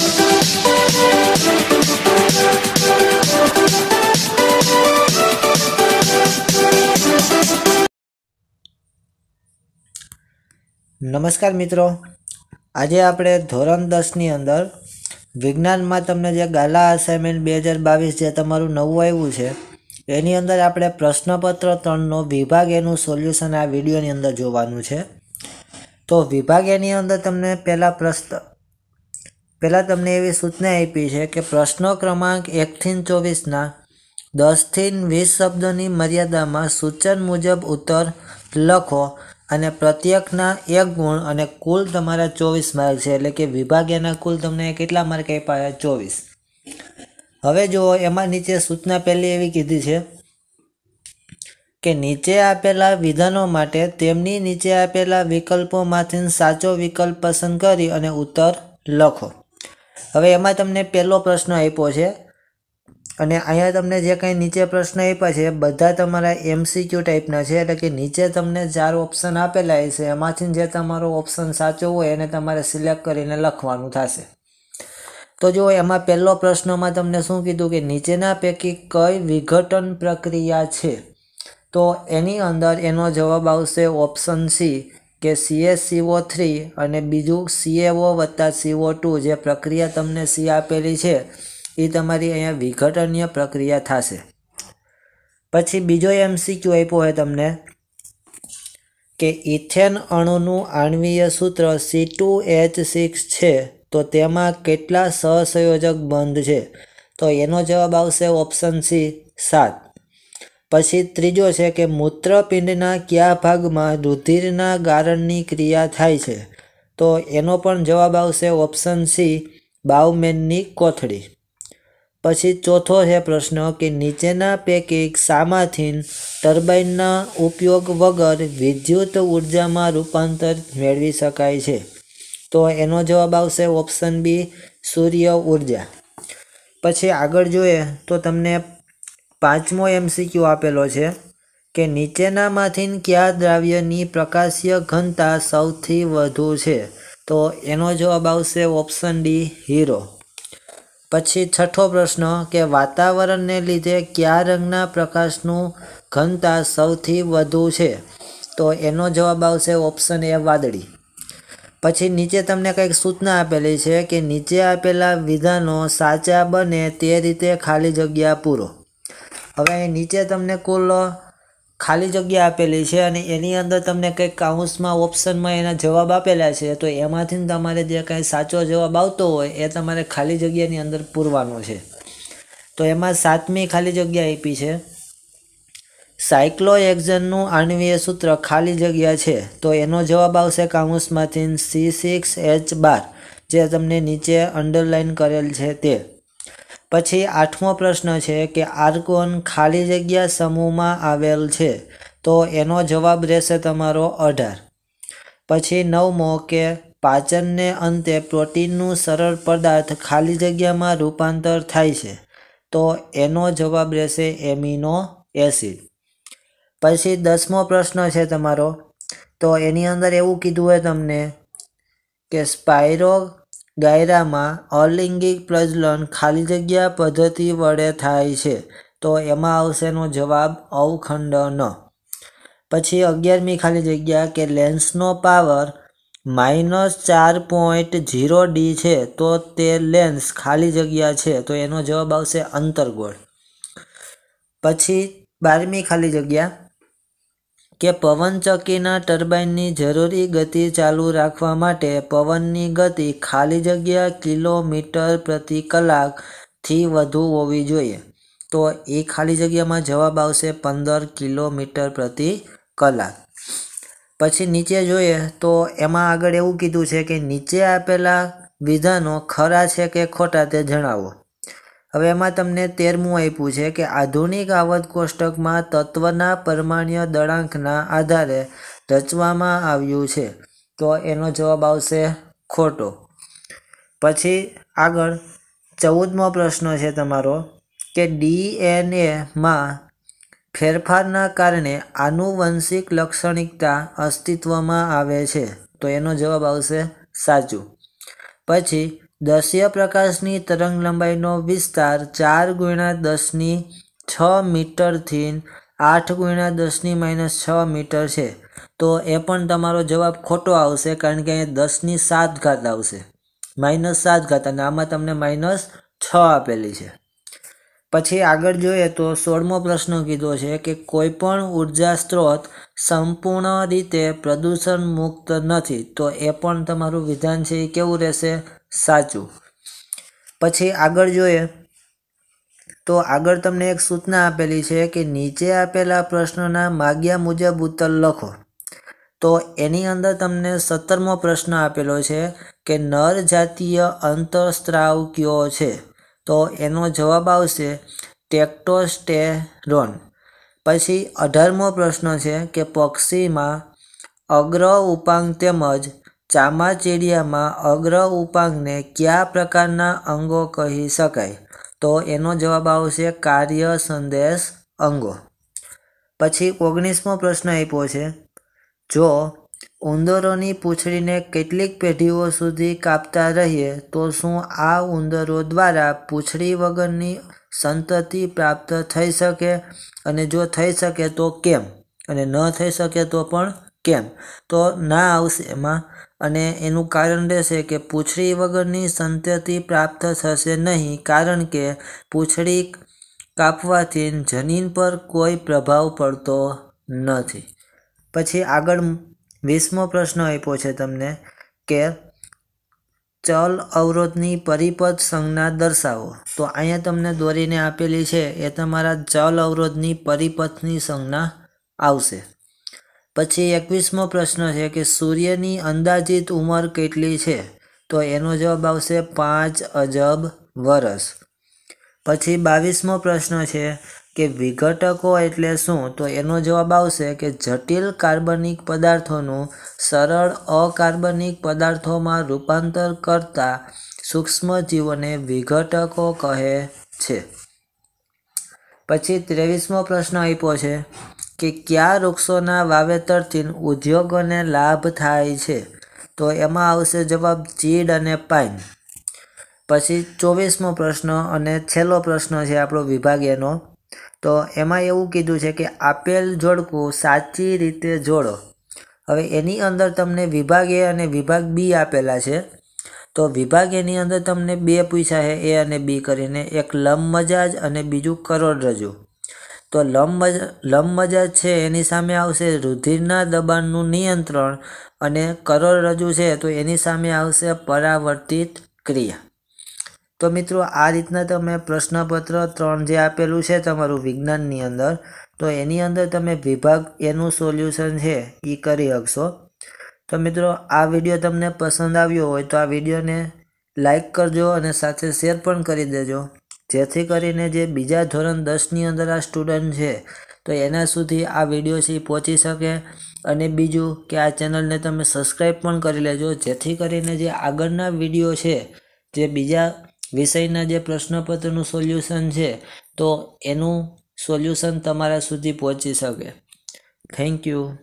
નમસ્કાર મિત્રો. આજે આપણે ધોરણ દસની અંદર વિજ્ઞાનમાં તમને જે ગાલા અસાઇનમેન્ટ બે હજાર બાવીસ જે તમારું નવું આવ્યું છે, એની અંદર આપણે પ્રશ્નપત્ર ત્રણનો વિભાગ એનું સોલ્યુશન આ વિડીયોની અંદર જોવાનું છે. તો વિભાગ એની અંદર તમને પહેલાં પ્રશ્ન પહેલાં તમને એવી સૂચના આપી છે કે પ્રશ્નો ક્રમાંક એકથી ચોવીસના દસથી વીસ શબ્દોની મર્યાદામાં સૂચન મુજબ ઉત્તર લખો અને પ્રત્યેકના એક ગુણ અને કુલ તમારા ચોવીસ માર્ક છે. એટલે કે વિભાગ્યના કુલ તમને કેટલા માર્ક આપ્યા ચોવીસ. હવે જુઓ, એમાં નીચે સૂચના પહેલી એવી કીધી છે કે નીચે આપેલા વિધાનો માટે તેમની નીચે આપેલા વિકલ્પોમાંથી સાચો વિકલ્પ પસંદ કરી અને ઉત્તર લખો. હવે એમાં તમને પહેલો પ્રશ્ન આપ્યો છે. અને અહીંયા તમને જે કંઈ નીચે પ્રશ્ન આપ્યા છે, બધા તમારા એમસીક્યુ ટાઈપના છે. એટલે કે નીચે તમને ચાર ઓપ્શન આપેલા છે એમાંથી જે તમારો ઓપ્શન સાચો હોય એને તમારે સિલેક્ટ કરીને લખવાનું થશે. તો જો એમાં પહેલો પ્રશ્નમાં તમને શું કીધું કે નીચેના પૈકી કઈ વિઘટન પ્રક્રિયા છે? તો એની અંદર એનો જવાબ આવશે ઓપ્શન સી કે સીએસસીઓ થ્રી અને બીજું સીએઓ વત્તા સીઓ ટુ જે પ્રક્રિયા તમને સી આપેલી છે એ તમારી અહીંયા વિઘટનીય પ્રક્રિયા થશે. પછી બીજો એમસીક્યુ આપ્યો હોય તમને, કે ઇથેન અણુનું આણ્વીય સૂત્ર સી ટુ એચ સિક્સ છે, તો તેમાં કેટલા સહસંયોજક બંધ છે? તો એનો જવાબ આવશે ઓપ્શન સી સાત. પછી ત્રીજો છે કે મૂત્રપિંડના કયા ભાગમાં રુધિરના ગારણની ક્રિયા થાય છે? તો એનો પણ જવાબ આવશે ઓપ્શન સી બાવમેનની કોથળી. પછી ચોથો છે પ્રશ્ન કે નીચેના પૈકી શામાંથી ટર્બાઇનના ઉપયોગ વગર વિદ્યુત ઉર્જામાં રૂપાંતર મેળવી શકાય છે. તો એનો જવાબ આવશે ઓપ્શન બી, સૂર્ય ઊર્જા. પછી આગળ જોઈએ તો તમને પાંચમો એમસીક્યુ આપેલો છે કે નીચેનામાંથી કયા દ્રાવ્યની પ્રકાશીય ઘનતા સૌથી વધુ છે? તો એનો જવાબ આવશે ઓપ્શન ડી, હીરો. પછી છઠ્ઠો પ્રશ્ન કે વાતાવરણને લીધે કયા રંગના પ્રકાશનું ઘનતા સૌથી વધુ છે? તો એનો જવાબ આવશે ઓપ્શન એ વાદળી. પછી નીચે તમને કંઈક સૂચના આપેલી છે કે નીચે આપેલા વિધાનો સાચા બને તે રીતે ખાલી જગ્યા પૂરો. હવે નીચે તમને કુલ ખાલી જગ્યા આપેલી છે અને એની અંદર તમને કંઈક કાઉન્સમાં ઓપ્શનમાં એના જવાબ આપેલા છે. તો એમાંથી તમારે જે કાંઈ સાચો જવાબ આવતો હોય, એ તમારે ખાલી જગ્યાની અંદર પૂરવાનો છે. તો એમાં સાતમી ખાલી જગ્યા આપી છે. સાયક્લોએક્ઝનનું આણવીય સૂત્ર ખાલી જગ્યા છે. તો એનો જવાબ આવશે કાઉન્સમાંથી સી સિક્સ એચ બાર, જે તમને નીચે અંડરલાઇન કરેલ છે તે. પછી આઠમો પ્રશ્ન છે કે આર્ગોન ખાલી જગ્યા સમૂહમાં આવેલ છે, તો એનો જવાબ રહેશે તમારો અઢાર. પછી નવમો કે પાચનને અંતે પ્રોટીનનું સરળ પદાર્થ ખાલી જગ્યામાં રૂપાંતર થાય છે, તો એનો જવાબ રહેશે એમિનો એસિડ. પછી દસમો પ્રશ્ન છે તમારો, તો એની અંદર એવું કીધું હોય તમને કે સ્પાયરો ગાયરામાં અલિંગિક પ્રજનન ખાલી જગ્યા પદ્ધતિ વડે થાય છે, તો એમાં આવશે એનો જવાબ અવખંડન. પછી અગિયારમી ખાલી જગ્યા કે લેન્સનો પાવર માઇનસ ચાર પોઈન્ટ ઝીરો ડી છે, તો તે લેન્સ ખાલી જગ્યા છે, તો એનો જવાબ આવશે અંતર્ગોળ. પછી બારમી ખાલી જગ્યા કે પવનચક્કીના ટર્બાઇનની જરૂરી ગતિ ચાલુ રાખવા માટે પવનની ગતિ ખાલી જગ્યા કિલોમીટર પ્રતિ કલાકથી વધુ હોવી જોઈએ. તો એ ખાલી જગ્યામાં જવાબ આવશે પંદર કિલોમીટર પ્રતિ કલાક. પછી નીચે જોઈએ તો એમાં આગળ એવું કીધું છે કે નીચે આપેલા વિધાનો ખરા છે કે ખોટા તે જણાવો. હવે એમાં તમને તેરમું આપ્યું છે કે આધુનિક આવત કોષ્ટકમાં તત્વના પરમાણ્ય દળાંકના આધારે રચવામાં આવ્યું છે. તો એનો જવાબ આવશે ખોટો. પછી આગળ ચૌદમો પ્રશ્ન છે તમારો કે ડીએનએમાં ફેરફારના કારણે આનુવંશિક લાક્ષણિકતા અસ્તિત્વમાં આવે છે. તો એનો જવાબ આવશે સાચું. પછી દસ્ય પ્રકાશની તરંગ લંબાઈનો વિસ્તાર ચાર ગુણ્યા દસની છ મીટરથી આઠ ગુણ્યા દસની માઇનસ છ મીટર છે. તો એ પણ તમારો જવાબ ખોટો આવશે કારણ કે અહીંયા દસની સાત ઘાત આવશે. માઇનસ સાત ઘાત, અને આમાં તમને માઇનસ છ આપેલી છે. પછી આગળ જોઈએ તો સોળમો પ્રશ્ન કીધો છે કે કોઈ પણ ઊર્જા સ્ત્રોત સંપૂર્ણ રીતે પ્રદૂષણ મુક્ત નથી, તો એ પણ તમારું વિધાન છે એ કેવું રહેશે? સાચું. પછી આગળ જોઈએ તો આગળ તમને એક સૂચના આપેલી છે કે નીચે આપેલા પ્રશ્નના માગ્યા મુજબ ઉત્તર લખો. તો એની અંદર તમને સત્તરમો પ્રશ્ન આપેલો છે કે નર જાતીય અંતઃસ્ત્રાવ કયો છે? તો એનો જવાબ આવશે ટેક્ટોસ્ટેરોન. પછી અઢારમો પ્રશ્ન છે કે પક્ષીમાં અગ્ર ઉપાંગ તેમજ ચામાચીડિયામાં અગ્ર ઉપાંગને કયા પ્રકારના અંગો કહી શકાય? તો એનો જવાબ આવશે કાર્ય સંદેશ અંગો. પછી ઓગણીસમો પ્રશ્ન આપ્યો છે, જો ઉંદરોની પૂંછડીને કેટલીક પેઢીઓ સુધી કાપતા રહીએ, તો શું આ ઉંદરો દ્વારા પૂંછડી વગરની સંતતિ પ્રાપ્ત થઈ શકે? અને જો થઈ શકે તો કેમ? અને ન થઈ શકે તો પણ કેમ? તો ના આવશે એમાં. અને એનું કારણ રહેશે કે પૂંછડી વગરની સંતતિ પ્રાપ્ત થશે નહીં, કારણ કે પૂંછડી કાપવાથી જનીન પર કોઈ પ્રભાવ પડતો નથી. પછી આગળ વીસમો પ્રશ્ન આપ્યો છે તમને કે ચલ અવરોધની પરિપથ સંજ્ઞા દર્શાવો. તો અહીંયા તમને દોરીને આપેલી છે, એ તમારા ચલ અવરોધની પરિપથની સંજ્ઞા આવશે. પછી એકવીસમો પ્રશ્ન છે કે સૂર્યની અંદાજિત ઉંમર કેટલી છે? તો એનો જવાબ આવશે પાંચ અજબ વર્ષ પછી બાવીસમો પ્રશ્ન છે કે વિઘટકો એટલે શું? તો એનો જવાબ આવશે કે જટિલ કાર્બનિક પદાર્થોનું સરળ અકાર્બનિક પદાર્થોમાં રૂપાંતર કરતા સૂક્ષ્મજીવોને વિઘટકો કહે છે. પછી ત્રેવીસમો પ્રશ્ન આપ્યો છે કે કયા વૃક્ષોના વાવેતરથી ઉદ્યોગોને લાભ થાય છે? તો એમાં આવશે જવાબ ચીડ અને પાઇન પછી ચોવીસમો પ્રશ્ન અને છેલ્લો પ્રશ્ન છે આપણો વિભાગ એનો તો એમાં એવું કીધું છે કે આપેલ જોડકું સાચી રીતે જોડો. હવે એની અંદર તમને વિભાગ એ અને વિભાગ બી આપેલા છે. તો વિભાગ એની અંદર તમને બે પૂછ્યા છે, એ અને બી કરીને. એક લંબમજાજ અને બીજું કરોડરજ્જુ તો લંબ લંબમજાજ છે એની સામે આવશે રુધિરના દબાણનું નિયંત્રણ અને કરોડરજ્જુ છે તો એની સામે આવશે પરાવર્તિત ક્રિયા. તો મિત્રો, આ રીતના તમે પ્રશ્નપત્ર ત્રણ જે આપેલું છે તમારું વિજ્ઞાનની અંદર, તો એની અંદર તમે વિભાગ એનું સોલ્યુશન છે એ કરી શકશો તો મિત્રો, આ વીડિયો તમને પસંદ આવ્યો હોય તો આ વિડીયોને લાઈક કરજો અને સાથે શેર પણ કરી દેજો. જેથી કરીને જે બીજા ધોરણ દસની અંદર આ સ્ટુડન્ટ છે, તો એના સુધી આ વીડિયો છે પહોંચી શકે. અને બીજું કે આ ચેનલને તમે સબસ્ક્રાઈબ પણ કરી લેજો, જેથી કરીને જે આગળના વીડિયો છે, જે બીજા વિષયના જે પ્રશ્નપત્રનું સોલ્યુશન છે તો એનું સોલ્યુશન તમારા સુધી પહોંચી શકે. Thank you